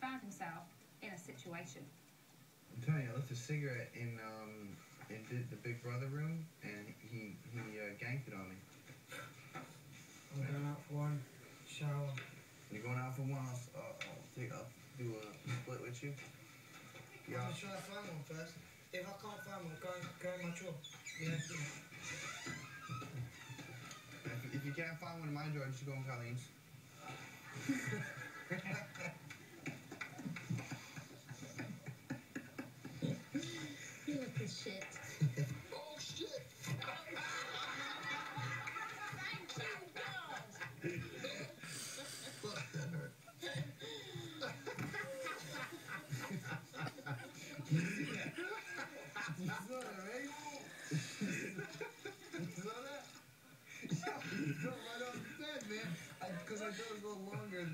found himself in a situation. I'm telling you, I left a cigarette in um in the, the Big Brother room, and he he uh, ganked it on me. I'm going out for one. Shower. You're going out for one. I'll, uh, I'll take. I'll do a split with you. Yeah. I'm Yeah. gonna try to find one first. If I can't find one, go, go in my drawer. Yeah. If, if you can't find one in my drawer, you should go in Coleen's. shit. oh, shit. Thank you, God. Fuck that hurt. you see that? You saw that, right? you saw that? Yeah, you saw right off the set, man. Because I, I thought it was a little longer.